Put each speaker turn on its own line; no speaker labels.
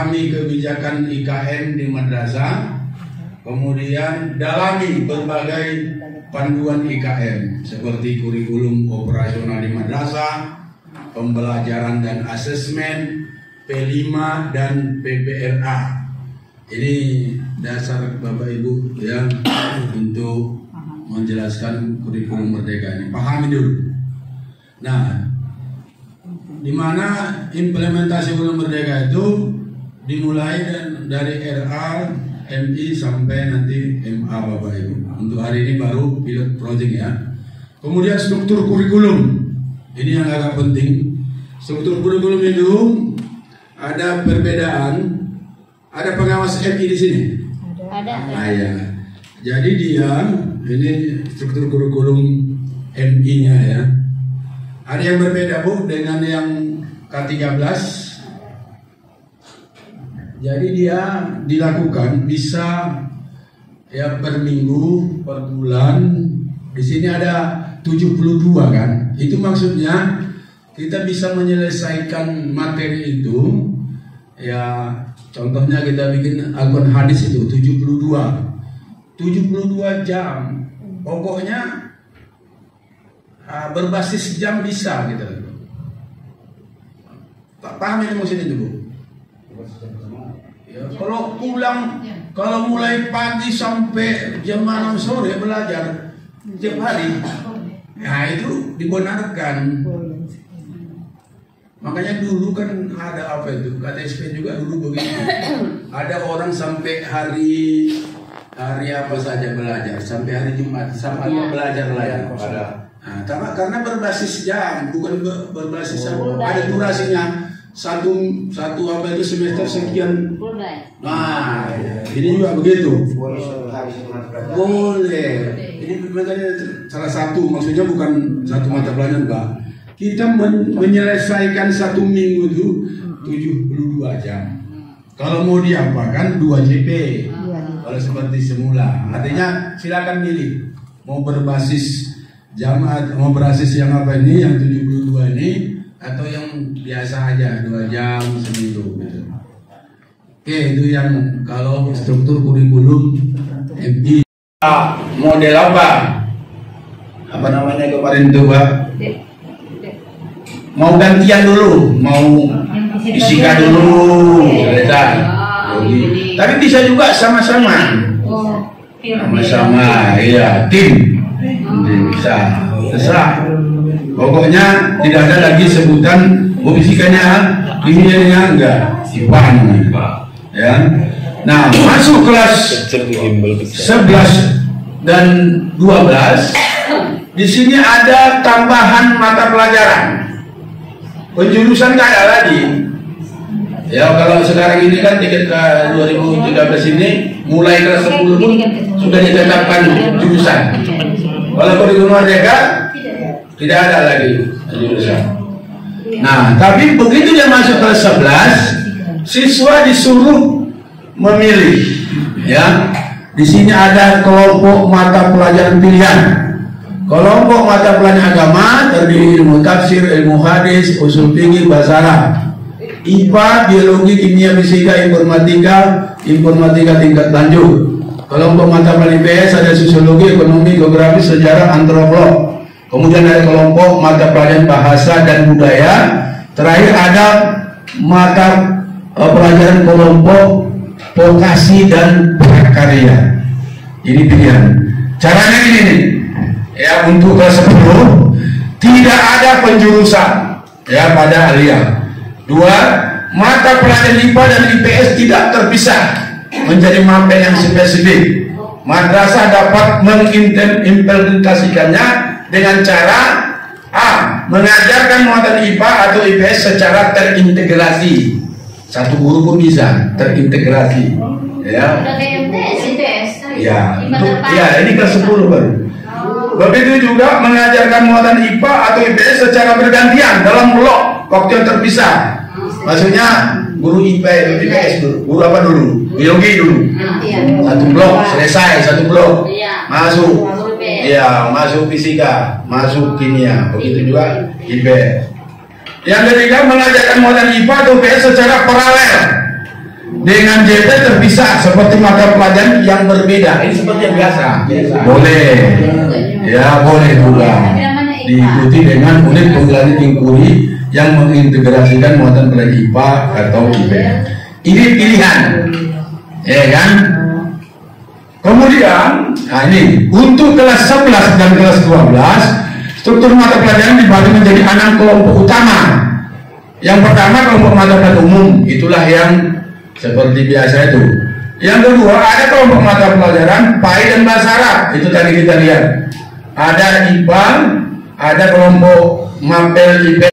pahami kebijakan IKN di madrasah, kemudian dalami berbagai panduan IKN seperti kurikulum operasional di madrasah, pembelajaran dan asesmen, P5 dan PPRA. Ini dasar Bapak Ibu ya untuk menjelaskan kurikulum merdeka ini. Pahami dulu. Nah, di mana implementasi kurikulum merdeka itu dimulai dari RA, MI sampai nanti MA Bapak Ibu. Untuk hari ini baru pilot project ya. Kemudian struktur kurikulum. Ini yang agak penting. Struktur kurikulum itu ada perbedaan. Ada pengawas MI di sini.
Ada.
Ah, ya. Jadi dia ini struktur kurikulum MI-nya ya. Ada yang berbeda Bu dengan yang K13. Jadi dia dilakukan bisa ya per minggu, per bulan. Di sini ada 72 kan. Itu maksudnya kita bisa menyelesaikan materi itu ya contohnya kita bikin Al-Quran hadis itu 72 72 jam pokoknya uh, berbasis jam bisa gitu Pak paham ini maksudnya Bu? Ya, kalau pulang kalau mulai pagi sampai jam 6 sore belajar tiap hari. Nah itu dibenarkan. Makanya dulu kan ada apa itu? KTSP juga dulu begitu. ada orang sampai hari hari apa saja belajar. Sampai hari Jumat sampai
Ya.
belajar lah ya. Nah, karena, karena berbasis jam bukan ber- berbasis ada durasinya satu satu apa itu semester sekian.
Boleh.
Nah, ini juga begitu. Boleh. Ini makanya salah satu maksudnya bukan satu mata pelajaran Pak. Kita men- menyelesaikan satu minggu itu 72 jam. Kalau mau diapakan 2 JP. Kalau seperti semula. Artinya silakan pilih. Mau berbasis jam atau mau berbasis yang apa ini yang 72 ini atau yang biasa aja 2 jam seminggu gitu. Oke, itu yang kalau struktur kurikulum MI. Ah, model apa? Apa namanya kemarin itu, Pak? Mau gantian dulu, mau disika dulu, selesai. Jadi, Tapi bisa juga sama-sama,
Oh.
sama-sama, iya, tim. Bisa, terserah. Pokoknya tidak ada lagi sebutan oh fisikanya kimianya enggak, namanya. Ya. Nah, masuk kelas 11 dan 12 di sini ada tambahan mata pelajaran. Penjurusan nggak ada lagi. Ya kalau sekarang ini kan tiket ke 2013 ini mulai kelas 10 pun sudah ditetapkan jurusan. Kalau kurikulum merdeka tidak ada lagi jurusan. Nah, tapi begitu dia masuk kelas 11, siswa disuruh memilih. Ya, di sini ada kelompok mata pelajaran pilihan. Kelompok mata pelajaran agama terdiri ilmu tafsir, ilmu hadis, usul fikih, bahasa Arab. IPA, biologi, kimia, fisika, informatika, informatika tingkat lanjut. Kelompok mata pelajaran IPS ada sosiologi, ekonomi, geografi, sejarah, antropolog. Kemudian ada kelompok mata pelajaran bahasa dan budaya. Terakhir ada mata eh, pelajaran kelompok vokasi dan prakarya. Ini pilihan. Caranya ini nih. Ya untuk kelas 10 tidak ada penjurusan ya pada alia. Dua, mata pelajaran IPA dan IPS tidak terpisah menjadi materi yang spesifik. Madrasah dapat mengimplementasikannya dengan cara A. Mengajarkan materi IPA atau IPS secara terintegrasi. Satu guru pun bisa terintegrasi. Ya, ya, untuk, ya ini kelas 10 baru. Begitu juga mengajarkan muatan IPA atau IPS secara bergantian dalam blok waktu yang terpisah. Maksudnya guru IPA, IPS dulu, guru apa dulu? Biologi dulu.
Iya.
Satu blok selesai, satu blok
Iya.
masuk.
IPS.
Iya, masuk fisika, masuk kimia, begitu juga IPS. Yang ketiga mengajarkan muatan IPA atau IPS secara paralel. dengan JP terpisah seperti mata pelajaran yang berbeda. Ini seperti yang biasa. Boleh. Ya boleh juga. Diikuti dengan unit pembelajaran tingkuri yang mengintegrasikan muatan pelajaran IPA atau IPS. Ini pilihan. Ya kan? Kemudian, nah ini untuk kelas 11 dan kelas 12 struktur mata pelajaran dibagi menjadi enam kelompok utama. Yang pertama kelompok mata pelajaran umum, itulah yang seperti biasa itu. Yang kedua ada kelompok mata pelajaran PAI dan bahasa Arab, itu tadi kita lihat. Ada IPA, ada kelompok Mapel IPA